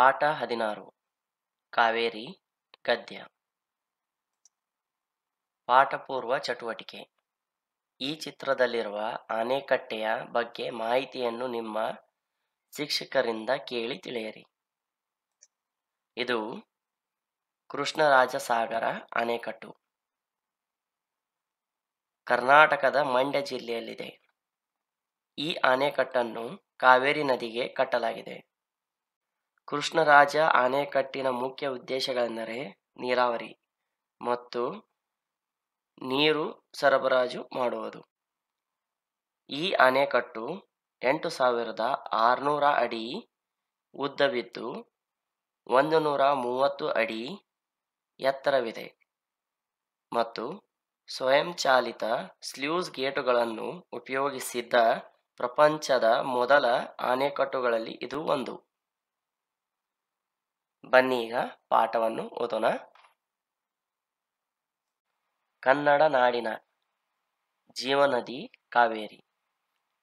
ಪಾಠ ಹದಿನಾರು. ಕಾವೇರಿ, ಗದ್ಯ. ಪಾಠಪೂರ್ವ ಚಟುವಟಿಕೆ. ಈ ಚಿತ್ರದಲ್ಲಿರುವ ಆನೆಕಟ್ಟೆಯ ಬಗ್ಗೆ ಮಾಹಿತಿಯನ್ನು ನಿಮ್ಮ ಶಿಕ್ಷಕರಿಂದ ಕೇಳಿ ತಿಳಿಯಿರಿ. ಇದು ಕೃಷ್ಣರಾಜಸಾಗರ ಅಣೆಕಟ್ಟು ಕರ್ನಾಟಕದ ಮಂಡ್ಯ ಜಿಲ್ಲೆಯಲ್ಲಿದೆ. ಈ ಅಣೆಕಟ್ಟನ್ನು ಕಾವೇರಿ ನದಿಗೆ ಕಟ್ಟಲಾಗಿದೆ. ಕೃಷ್ಣರಾಜ ಅಣೆಕಟ್ಟಿನ ಮುಖ್ಯ ಉದ್ದೇಶಗಳೆಂದರೆ ನೀರಾವರಿ ಮತ್ತು ನೀರು ಸರಬರಾಜು ಮಾಡುವುದು. ಈ ಅಣೆಕಟ್ಟು ಎಂಟು ಸಾವಿರದ ಆರುನೂರ ಅಡಿ ಉದ್ದವಿದ್ದು ಒಂದು ನೂರ ಮೂವತ್ತು ಅಡಿ ಎತ್ತರವಿದೆ ಮತ್ತು ಸ್ವಯಂಚಾಲಿತ ಸ್ಲ್ಯೂಸ್ ಗೇಟುಗಳನ್ನು ಉಪಯೋಗಿಸಿದ್ದ ಪ್ರಪಂಚದ ಮೊದಲ ಅಣೆಕಟ್ಟುಗಳಲ್ಲಿ ಇದು ಒಂದು. ಬನ್ನಿ ಈಗ ಪಾಠವನ್ನು ಓದೋಣ. ಕನ್ನಡ ನಾಡಿನ ಜೀವನದಿ ಕಾವೇರಿ,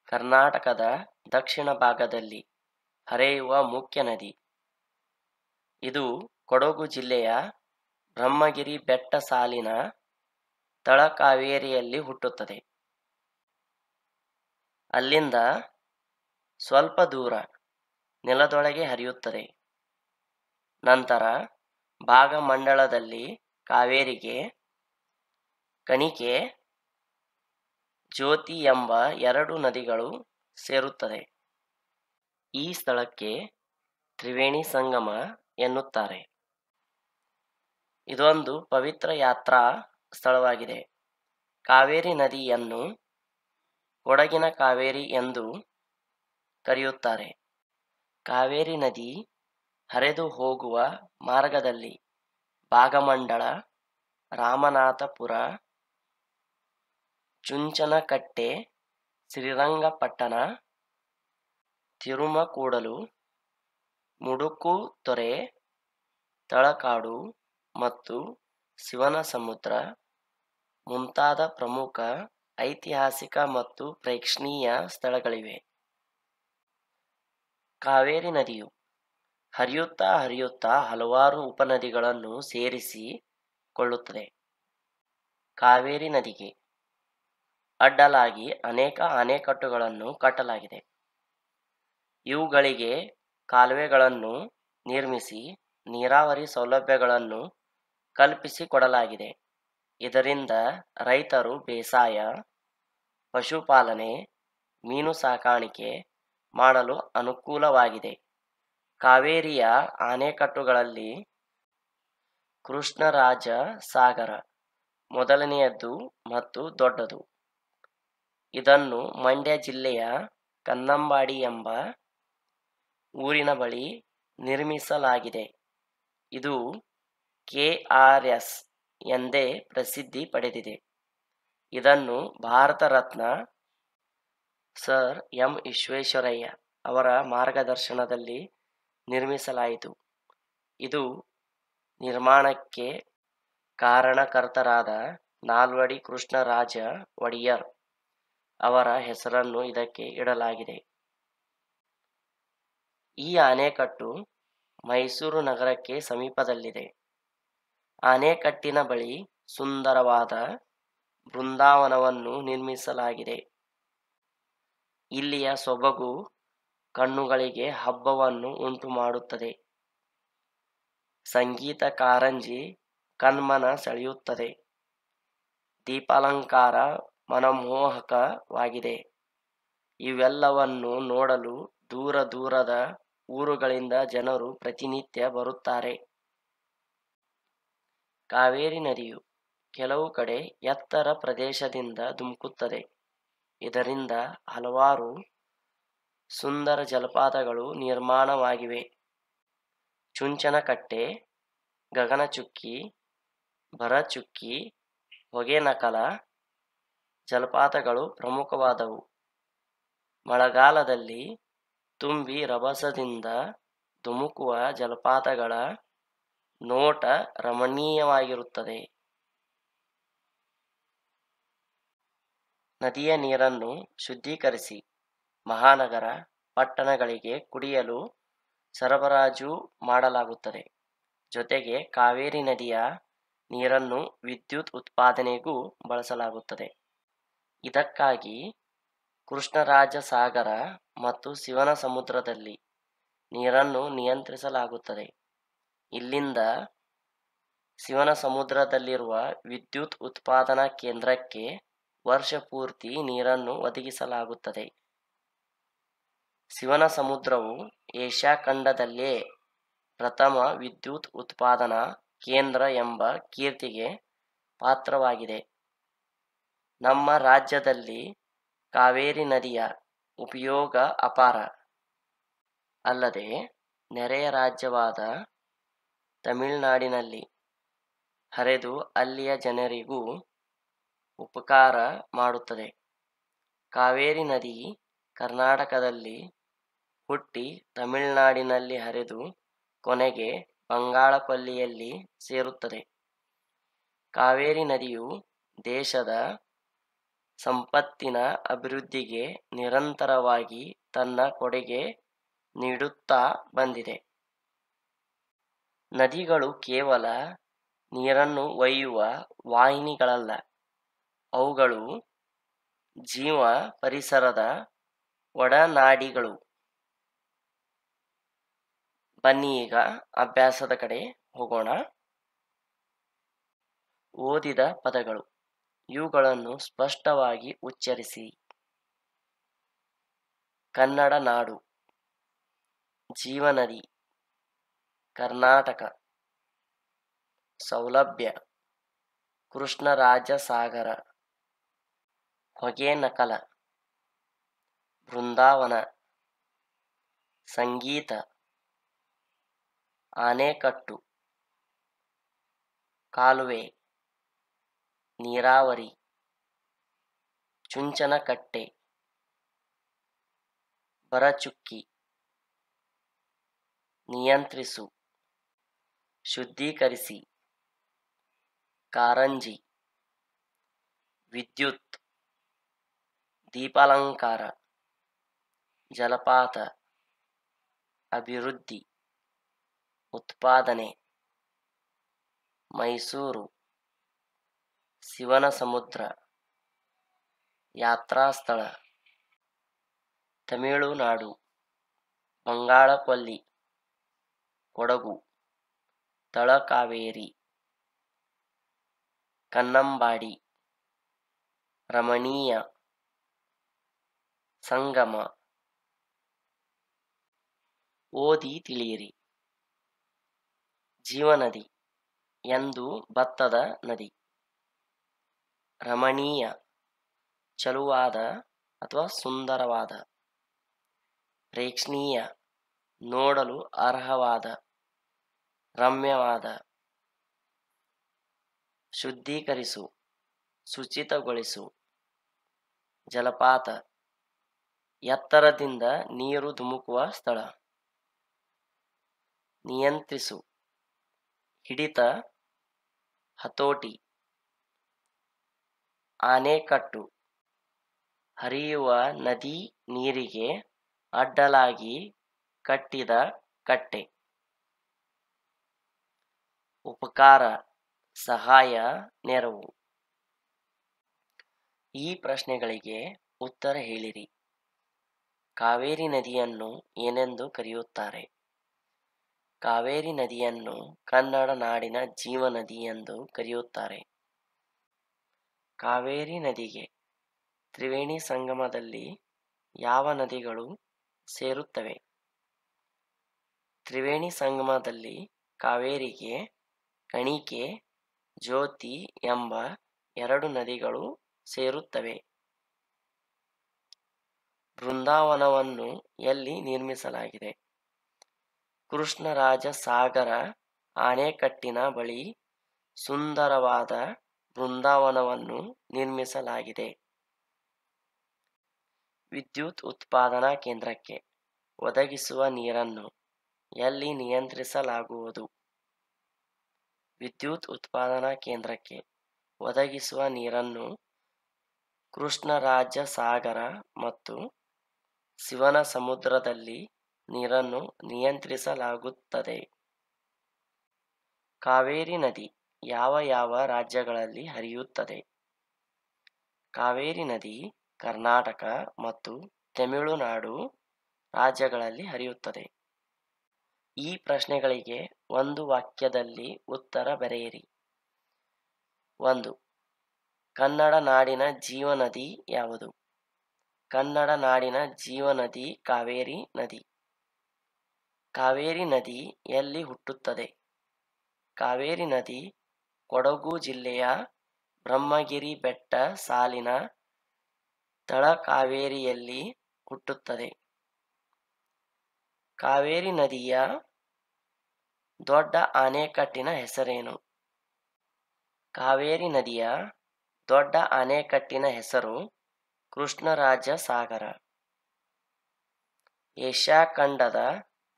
ಕರ್ನಾಟಕದ ದಕ್ಷಿಣ ಭಾಗದಲ್ಲಿ ಹರಿಯುವ ಮುಖ್ಯ ನದಿ. ಇದು ಕೊಡಗು ಜಿಲ್ಲೆಯ ಬ್ರಹ್ಮಗಿರಿ ಬೆಟ್ಟ ಸಾಲಿನ ತಳಕಾವೇರಿಯಲ್ಲಿ ಹುಟ್ಟುತ್ತದೆ. ಅಲ್ಲಿಂದ ಸ್ವಲ್ಪ ದೂರ ನೆಲದೊಳಗೆ ಹರಿಯುತ್ತದೆ. ನಂತರ ಭಾಗಮಂಡಲದಲ್ಲಿ ಕಾವೇರಿಗೆ ಕಣಿಕೆ ಜ್ಯೋತಿ ಎಂಬ ಎರಡು ನದಿಗಳು ಸೇರುತ್ತದೆ. ಈ ಸ್ಥಳಕ್ಕೆ ತ್ರಿವೇಣಿ ಸಂಗಮ ಎನ್ನುತ್ತಾರೆ. ಇದೊಂದು ಪವಿತ್ರ ಯಾತ್ರಾ ಸ್ಥಳವಾಗಿದೆ. ಕಾವೇರಿ ನದಿಯನ್ನು ಕೊಡಗಿನ ಕಾವೇರಿ ಎಂದು ಕರೆಯುತ್ತಾರೆ. ಕಾವೇರಿ ನದಿ ಹರಿದು ಹೋಗುವ ಮಾರ್ಗದಲ್ಲಿ ಭಾಗಮಂಡಳ ರಾಮನಾಥಪುರ, ಚುಂಚನಕಟ್ಟೆ, ಶ್ರೀರಂಗಪಟ್ಟಣ, ತಿರುಮಕೂಡಲು ಮುಡುಕುತೊರೆ ತಳಕಾಡು ಮತ್ತು ಶಿವನ ಸಮುದ್ರ ಮುಂತಾದ ಪ್ರಮುಖ ಐತಿಹಾಸಿಕ ಮತ್ತು ಪ್ರೇಕ್ಷಣೀಯ ಸ್ಥಳಗಳಿವೆ. ಕಾವೇರಿ ನದಿಯು ಹರಿಯುತ್ತಾ ಹರಿಯುತ್ತಾ ಹಲವಾರು ಉಪನದಿಗಳನ್ನು ಸೇರಿಸಿ ಕೊಳ್ಳುತ್ತದೆ. ಕಾವೇರಿ ನದಿಗೆ ಅಡ್ಡಲಾಗಿ ಅನೇಕ ಅಣೆಕಟ್ಟುಗಳನ್ನು ಕಟ್ಟಲಾಗಿದೆ. ಇವುಗಳಿಗೆ ಕಾಲುವೆಗಳನ್ನು ನಿರ್ಮಿಸಿ ನೀರಾವರಿ ಸೌಲಭ್ಯಗಳನ್ನು ಕಲ್ಪಿಸಿಕೊಡಲಾಗಿದೆ ಇದರಿಂದ ರೈತರು ಬೇಸಾಯ, ಪಶುಪಾಲನೆ, ಮೀನು ಸಾಕಾಣಿಕೆ ಮಾಡಲು ಅನುಕೂಲವಾಗಿದೆ. ಕಾವೇರಿಯ ಅಣೆಕಟ್ಟುಗಳಲ್ಲಿ ಕೃಷ್ಣರಾಜ ಸಾಗರ ಮೊದಲನೆಯದ್ದು ಮತ್ತು ದೊಡ್ಡದು. ಇದನ್ನು ಮಂಡ್ಯ ಜಿಲ್ಲೆಯ ಕನ್ನಂಬಾಡಿ ಎಂಬ ಊರಿನ ಬಳಿ ನಿರ್ಮಿಸಲಾಗಿದೆ. ಇದು ಕೆ ಆರ್ ಎಸ್ ಎಂದೇ ಪ್ರಸಿದ್ಧಿ ಪಡೆದಿದೆ. ಇದನ್ನು ಭಾರತ ರತ್ನ ಸರ್ ಎಂ ವಿಶ್ವೇಶ್ವರಯ್ಯ ಅವರ ಮಾರ್ಗದರ್ಶನದಲ್ಲಿ ನಿರ್ಮಿಸಲಾಯಿತು. ಇದು ನಿರ್ಮಾಣಕ್ಕೆ ಕಾರಣಕರ್ತರಾದ ನಾಲ್ವಡಿ ಕೃಷ್ಣರಾಜ ಒಡೆಯರ್ ಅವರ ಹೆಸರನ್ನು ಇದಕ್ಕೆ ಇಡಲಾಗಿದೆ. ಈ ಆನೆಕಟ್ಟು ಮೈಸೂರು ನಗರಕ್ಕೆ ಸಮೀಪದಲ್ಲಿದೆ. ಆನೆಕಟ್ಟಿನ ಬಳಿ ಸುಂದರವಾದ ಬೃಂದಾವನವನ್ನು ನಿರ್ಮಿಸಲಾಗಿದೆ. ಇಲ್ಲಿಯ ಸೊಬಗು ಕಣ್ಣುಗಳಿಗೆ ಹಬ್ಬವನ್ನು ಉಂಟು ಮಾಡುತ್ತದೆ ಸಂಗೀತ ಕಾರಂಜಿ ಕಣ್ಮನ ಸೆಳೆಯುತ್ತದೆ. ದೀಪಾಲಂಕಾರ ಮನಮೋಹಕವಾಗಿದೆ. ಇವೆಲ್ಲವನ್ನು ನೋಡಲು ದೂರ ದೂರದ ಊರುಗಳಿಂದ ಜನರು ಪ್ರತಿನಿತ್ಯ ಬರುತ್ತಾರೆ. ಕಾವೇರಿ ನದಿಯು ಕೆಲವು ಕಡೆ ಎತ್ತರ ಪ್ರದೇಶದಿಂದ ಧುಮುಕುತ್ತದೆ. ಇದರಿಂದ ಹಲವಾರು ಸುಂದರ ಜಲಪಾತಗಳು ನಿರ್ಮಾಣವಾಗಿವೆ. ಚುಂಚನಕಟ್ಟೆ, ಗಗನಚುಕ್ಕಿ, ಭರಚುಕ್ಕಿ, ಹೊಗೆನಕಲ ಜಲಪಾತಗಳು ಪ್ರಮುಖವಾದವು. ಮಳೆಗಾಲದಲ್ಲಿ ತುಂಬಿ ರಭಸದಿಂದ ಧುಮುಕುವ ಜಲಪಾತಗಳ ನೋಟ ರಮಣೀಯವಾಗಿರುತ್ತದೆ. ನದಿಯ ನೀರನ್ನು ಶುದ್ಧೀಕರಿಸಿ. ಮಹಾನಗರ ಪಟ್ಟಣಗಳಿಗೆ ಕುಡಿಯಲು ಸರಬರಾಜು ಮಾಡಲಾಗುತ್ತದೆ. ಜೊತೆಗೆ ಕಾವೇರಿ ನದಿಯ ನೀರನ್ನು ವಿದ್ಯುತ್ ಉತ್ಪಾದನೆಗೂ ಬಳಸಲಾಗುತ್ತದೆ. ಇದಕ್ಕಾಗಿ ಕೃಷ್ಣರಾಜ ಸಾಗರ ಮತ್ತು ಶಿವನ ಸಮುದ್ರದಲ್ಲಿ ನೀರನ್ನು ನಿಯಂತ್ರಿಸಲಾಗುತ್ತದೆ. ಇಲ್ಲಿಂದ ಶಿವನ ಸಮುದ್ರದಲ್ಲಿರುವ ವಿದ್ಯುತ್ ಉತ್ಪಾದನಾ ಕೇಂದ್ರಕ್ಕೆ ವರ್ಷ ಪೂರ್ತಿ ನೀರನ್ನು ಒದಗಿಸಲಾಗುತ್ತದೆ. ಶಿವನ ಸಮುದ್ರವು ಏಷ್ಯಾ ಖಂಡದಲ್ಲೇ ಪ್ರಥಮ ವಿದ್ಯುತ್ ಉತ್ಪಾದನಾ ಕೇಂದ್ರ ಎಂಬ ಕೀರ್ತಿಗೆ ಪಾತ್ರವಾಗಿದೆ. ನಮ್ಮ ರಾಜ್ಯದಲ್ಲಿ ಕಾವೇರಿ ನದಿಯ ಉಪಯೋಗ ಅಪಾರ. ಅಲ್ಲದೆ ನೆರೆಯ ರಾಜ್ಯವಾದ ತಮಿಳುನಾಡಿನಲ್ಲಿ ಹರಿದು ಅಲ್ಲಿಯ ಜನರಿಗೂ ಉಪಕಾರ ಮಾಡುತ್ತದೆ. ಕಾವೇರಿ ನದಿ ಕರ್ನಾಟಕದಲ್ಲಿ ಹುಟ್ಟಿ ತಮಿಳುನಾಡಿನಲ್ಲಿ ಹರಿದು ಕೊನೆಗೆ ಬಂಗಾಳಕೊಲ್ಲಿಯಲ್ಲಿ ಸೇರುತ್ತದೆ. ಕಾವೇರಿ ನದಿಯು ದೇಶದ ಸಂಪತ್ತಿನ ಅಭಿವೃದ್ಧಿಗೆ ನಿರಂತರವಾಗಿ ತನ್ನ ಕೊಡುಗೆ ನೀಡುತ್ತಾ ಬಂದಿದೆ. ನದಿಗಳು ಕೇವಲ ನೀರನ್ನು ಒಯ್ಯುವ ವಾಹಿನಿಗಳಲ್ಲ, ಅವುಗಳು ಜೀವ ಪರಿಸರದ ಒಡನಾಡಿಗಳು. ಬನ್ನಿ ಈಗ ಅಭ್ಯಾಸದ ಕಡೆ ಹೋಗೋಣ. ಓದಿದ ಪದಗಳು. ಇವುಗಳನ್ನು ಸ್ಪಷ್ಟವಾಗಿ ಉಚ್ಚರಿಸಿ. ಕನ್ನಡ ನಾಡು. ಜೀವನದಿ ಕರ್ನಾಟಕ. ಸೌಲಭ್ಯ. ಕೃಷ್ಣರಾಜ ಸಾಗರ ಹೊಗೆನಕಲ. ಬೃಂದಾವನ. ಸಂಗೀತ. ಆನೆಕಟ್ಟು ಕಾಲುವೆ ನೀರಾವರಿ ಚುಂಚನಕಟ್ಟೆ ಬರಚುಕ್ಕಿ ನಿಯಂತ್ರಿಸು ಶುದ್ಧೀಕರಿಸಿ ಕಾರಂಜಿ ವಿದ್ಯುತ್ ದೀಪಾಲಂಕಾರ ಜಲಪಾತ ಅಭಿವೃದ್ಧಿ ಉತ್ಪಾದನೆ. ಮೈಸೂರು ಶಿವನ ಸಮುದ್ರ ಯಾತ್ರಾಸ್ಥಳ ತಮಿಳುನಾಡು ಬಂಗಾಳಕೊಲ್ಲಿ ಕೊಡಗು ತಳಕಾವೇರಿ ಕನ್ನಂಬಾಡಿ ರಮಣೀಯ ಸಂಗಮ. ಓದಿ ತಿಳಿಯಿರಿ. ಜೀವನದಿ ಎಂದು ಭತ್ತದ ನದಿ. ರಮಣೀಯ, ಚಲುವಾದ ಅಥವಾ ಸುಂದರವಾದ. ಪ್ರೇಕ್ಷಣೀಯ, ನೋಡಲು ಅರ್ಹವಾದ, ರಮ್ಯವಾದ. ಶುದ್ಧೀಕರಿಸು, ಶುಚಿತಗೊಳಿಸು. ಜಲಪಾತ, ಎತ್ತರದಿಂದ ನೀರು ಧುಮುಕುವ ಸ್ಥಳ. ನಿಯಂತ್ರಿಸು. ಹಿಡಿತ ಹತೋಟಿ. ಆನೆಕಟ್ಟು ಹರಿಯುವ ನದಿ ನೀರಿಗೆ ಅಡ್ಡಲಾಗಿ ಕಟ್ಟಿದ ಕಟ್ಟೆ. ಉಪಕಾರ ಸಹಾಯ ನೆರವು. ಈ ಪ್ರಶ್ನೆಗಳಿಗೆ ಉತ್ತರ ಹೇಳಿರಿ. ಕಾವೇರಿ ನದಿಯನ್ನು ಏನೆಂದು ಕರೆಯುತ್ತಾರೆ? ಕಾವೇರಿ ನದಿಯನ್ನು ಕನ್ನಡ ನಾಡಿನ ಜೀವನದಿ ಎಂದು ಕರೆಯುತ್ತಾರೆ. ಕಾವೇರಿ ನದಿಗೆ ತ್ರಿವೇಣಿ ಸಂಗಮದಲ್ಲಿ ಯಾವ ನದಿಗಳು ಸೇರುತ್ತವೆ? ತ್ರಿವೇಣಿ ಸಂಗಮದಲ್ಲಿ ಕಾವೇರಿಗೆ ಕಣಿಕೆ, ಜ್ಯೋತಿ ಎಂಬ ಎರಡು ನದಿಗಳು ಸೇರುತ್ತವೆ. ಬೃಂದಾವನವನ್ನು ಎಲ್ಲಿ ನಿರ್ಮಿಸಲಾಗಿದೆ? ಕೃಷ್ಣರಾಜ ಸಾಗರ ಆಣೆಕಟ್ಟಿನ ಬಳಿ ಸುಂದರವಾದ ಬೃಂದಾವನವನ್ನು ನಿರ್ಮಿಸಲಾಗಿದೆ. ವಿದ್ಯುತ್ ಉತ್ಪಾದನಾ ಕೇಂದ್ರಕ್ಕೆ ಒದಗಿಸುವ ನೀರನ್ನು ಎಲ್ಲಿ ನಿಯಂತ್ರಿಸಲಾಗುವುದು? ವಿದ್ಯುತ್ ಉತ್ಪಾದನಾ ಕೇಂದ್ರಕ್ಕೆ ಒದಗಿಸುವ ನೀರನ್ನು ಕೃಷ್ಣರಾಜ ಸಾಗರ ಮತ್ತು ಶಿವನ ಸಮುದ್ರದಲ್ಲಿ ನೀರನ್ನು ನಿಯಂತ್ರಿಸಲಾಗುತ್ತದೆ. ಕಾವೇರಿ ನದಿ ಯಾವ ಯಾವ ರಾಜ್ಯಗಳಲ್ಲಿ ಹರಿಯುತ್ತದೆ? ಕಾವೇರಿ ನದಿ ಕರ್ನಾಟಕ ಮತ್ತು ತಮಿಳುನಾಡು ರಾಜ್ಯಗಳಲ್ಲಿ ಹರಿಯುತ್ತದೆ. ಈ ಪ್ರಶ್ನೆಗಳಿಗೆ ಒಂದು ವಾಕ್ಯದಲ್ಲಿ ಉತ್ತರ ಬರೆಯಿರಿ. ಒಂದು, ಕನ್ನಡ ನಾಡಿನ ಜೀವನದಿ ಯಾವುದು? ಕನ್ನಡ ನಾಡಿನ ಜೀವನದಿ ಕಾವೇರಿ ನದಿ. ಕಾವೇರಿ ನದಿ ಎಲ್ಲಿ ಹುಟ್ಟುತ್ತದೆ? ಕಾವೇರಿ ನದಿ ಕೊಡಗು ಜಿಲ್ಲೆಯ ಬ್ರಹ್ಮಗಿರಿ ಬೆಟ್ಟ ಸಾಲಿನ ತಳಕಾವೇರಿಯಲ್ಲಿ ಹುಟ್ಟುತ್ತದೆ. ಕಾವೇರಿ ನದಿಯ ದೊಡ್ಡ ಆಣೆಕಟ್ಟಿನ ಹೆಸರೇನು? ಕಾವೇರಿ ನದಿಯ ದೊಡ್ಡ ಆಣೆಕಟ್ಟಿನ ಹೆಸರು ಕೃಷ್ಣರಾಜ ಸಾಗರ ಏಷ್ಯಾ ಖಂಡದ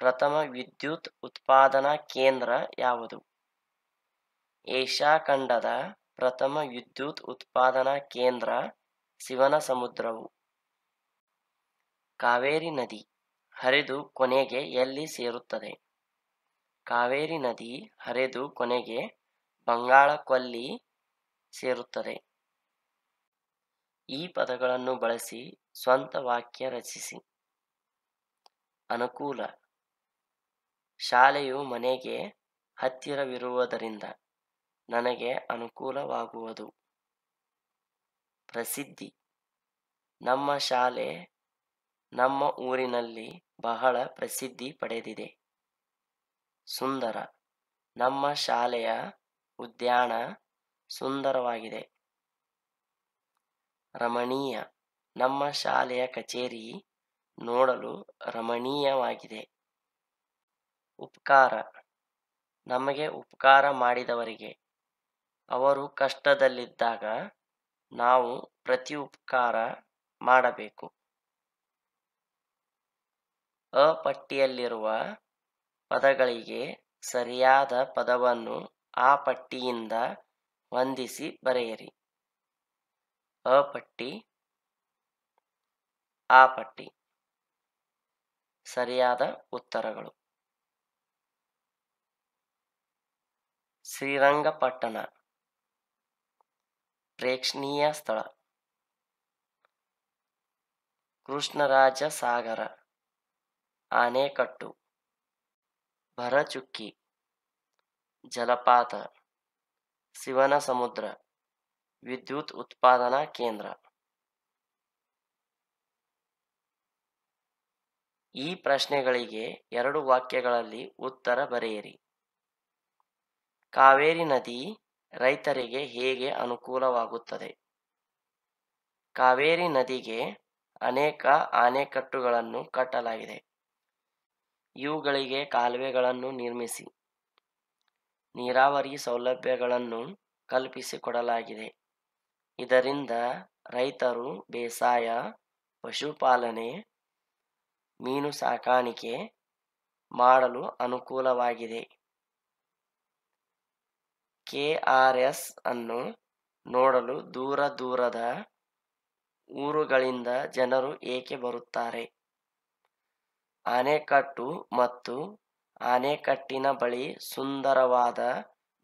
ಪ್ರಥಮ ವಿದ್ಯುತ್ ಉತ್ಪಾದನಾ ಕೇಂದ್ರ ಯಾವುದು? ಏಷ್ಯಾ ಖಂಡದ ಪ್ರಥಮ ವಿದ್ಯುತ್ ಉತ್ಪಾದನಾ ಕೇಂದ್ರ ಶಿವನ ಸಮುದ್ರವು ಕಾವೇರಿ ನದಿ ಹರಿದು ಕೊನೆಗೆ ಎಲ್ಲಿ ಸೇರುತ್ತದೆ? ಕಾವೇರಿ ನದಿ ಹರಿದು ಕೊನೆಗೆ ಬಂಗಾಳ ಕೊಲ್ಲಿ ಸೇರುತ್ತದೆ. ಈ ಪದಗಳನ್ನು ಬಳಸಿ ಸ್ವಂತ ವಾಕ್ಯ ರಚಿಸಿ. ಅನುಕೂಲ. ಶಾಲೆಯು ಮನೆಗೆ ಹತ್ತಿರವಿರುವುದರಿಂದ ನನಗೆ ಅನುಕೂಲವಾಗುವುದು. ಪ್ರಸಿದ್ಧಿ. ನಮ್ಮ ಶಾಲೆ ನಮ್ಮ ಊರಿನಲ್ಲಿ ಬಹಳ ಪ್ರಸಿದ್ಧಿ ಪಡೆದಿದೆ. ಸುಂದರ. ನಮ್ಮ ಶಾಲೆಯ ಉದ್ಯಾನ ಸುಂದರವಾಗಿದೆ. ರಮಣೀಯ. ನಮ್ಮ ಶಾಲೆಯ ಕಚೇರಿ ನೋಡಲು ರಮಣೀಯವಾಗಿದೆ. ಉಪಕಾರ, ನಮಗೆ ಉಪಕಾರ ಮಾಡಿದವರಿಗೆ. ಅವರು ಕಷ್ಟದಲ್ಲಿದ್ದಾಗ ನಾವು ಪ್ರತಿ ಉಪಕಾರ ಮಾಡಬೇಕು. ಅ ಪಟ್ಟಿಯಲ್ಲಿರುವ ಪದಗಳಿಗೆ ಸರಿಯಾದ ಪದವನ್ನು ಆ ಪಟ್ಟಿಯಿಂದ ಹೊಂದಿಸಿ ಬರೆಯಿರಿ. ಅ ಪಟ್ಟಿ ಆ ಪಟ್ಟಿ. ಸರಿಯಾದ ಉತ್ತರಗಳು. ಶ್ರೀರಂಗಪಟ್ಟಣ. ಪ್ರೇಕ್ಷಣೀಯ ಸ್ಥಳ. ಕೃಷ್ಣರಾಜ ಸಾಗರ ಆನೆಕಟ್ಟು, ಭರಚುಕ್ಕಿ, ಜಲಪಾತ ಶಿವನ ಸಮುದ್ರ ವಿದ್ಯುತ್ ಉತ್ಪಾದನಾ ಕೇಂದ್ರ. ಈ ಪ್ರಶ್ನೆಗಳಿಗೆ ಎರಡು ವಾಕ್ಯಗಳಲ್ಲಿ ಉತ್ತರ ಬರೆಯಿರಿ. ಕಾವೇರಿ ನದಿ ರೈತರಿಗೆ ಹೇಗೆ ಅನುಕೂಲವಾಗುತ್ತದೆ? ಕಾವೇರಿ ನದಿಗೆ ಅನೇಕ ಆಣೆಕಟ್ಟುಗಳನ್ನು ಕಟ್ಟಲಾಗಿದೆ. ಇವುಗಳಿಗೆ ಕಾಲುವೆಗಳನ್ನು ನಿರ್ಮಿಸಿ, ನೀರಾವರಿ ಸೌಲಭ್ಯಗಳನ್ನು ಕಲ್ಪಿಸಿಕೊಡಲಾಗಿದೆ. ಇದರಿಂದ ರೈತರು ಬೇಸಾಯ, ಪಶುಪಾಲನೆ, ಮೀನು ಸಾಕಾಣಿಕೆ ಮಾಡಲು ಅನುಕೂಲವಾಗಿದೆ. ಕೆಆರ್ಎಸ್ ಅನ್ನು ನೋಡಲು ದೂರ ದೂರದ ಊರುಗಳಿಂದ ಜನರು ಏಕೆ ಬರುತ್ತಾರೆ? ಆನೆಕಟ್ಟು ಮತ್ತು ಆನೆಕಟ್ಟಿನ ಬಳಿ ಸುಂದರವಾದ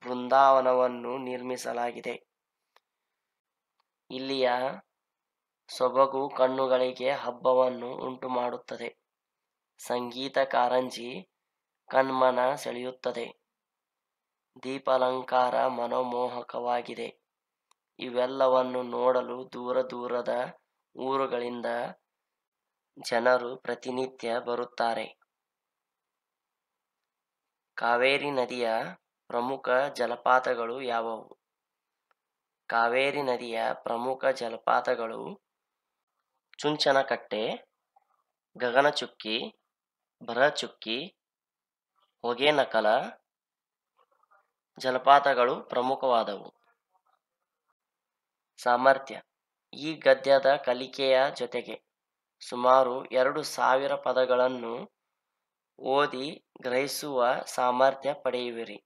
ಬೃಂದಾವನವನ್ನು ನಿರ್ಮಿಸಲಾಗಿದೆ. ಇಲ್ಲಿಯ ಸೊಬಗು ಕಣ್ಣುಗಳಿಗೆ ಹಬ್ಬವನ್ನು ಉಂಟು ಮಾಡುತ್ತದೆ ಸಂಗೀತ ಕಾರಂಜಿ ಕಣ್ಮನ ಸೆಳೆಯುತ್ತದೆ. ದೀಪಾಲಂಕಾರ ಮನಮೋಹಕವಾಗಿದೆ. ಇವೆಲ್ಲವನ್ನು ನೋಡಲು ದೂರ ದೂರದ ಊರುಗಳಿಂದ ಜನರು ಪ್ರತಿನಿತ್ಯ ಬರುತ್ತಾರೆ. ಕಾವೇರಿ ನದಿಯ ಪ್ರಮುಖ ಜಲಪಾತಗಳು ಯಾವುವು? ಕಾವೇರಿ ನದಿಯ ಪ್ರಮುಖ ಜಲಪಾತಗಳು ಚುಂಚನಕಟ್ಟೆ, ಗಗನಚುಕ್ಕಿ, ಭರಚುಕ್ಕಿ, ಹೊಗೆನಕಲ ಜಲಪಾತಗಳು ಪ್ರಮುಖವಾದವು. ಸಾಮರ್ಥ್ಯ. ಈ ಗದ್ಯದ ಕಲಿಕೆಯ ಜೊತೆಗೆ ಸುಮಾರು ಎರಡು ಸಾವಿರ ಪದಗಳನ್ನು ಓದಿ ಗ್ರಹಿಸುವ ಸಾಮರ್ಥ್ಯ ಪಡೆಯುವಿರಿ.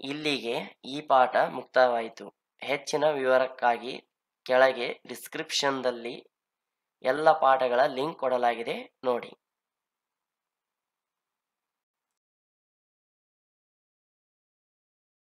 ಇಲ್ಲಿಗೆ ಈ ಪಾಠ ಮುಕ್ತವಾಯಿತು. ಹೆಚ್ಚಿನ ವಿವರಕ್ಕಾಗಿ ಕೆಳಗೆ ಡಿಸ್ಕ್ರಿಪ್ಷನ್ದಲ್ಲಿ ಎಲ್ಲ ಪಾಠಗಳ ಲಿಂಕ್ ಕೊಡಲಾಗಿದೆ. ನೋಡಿ.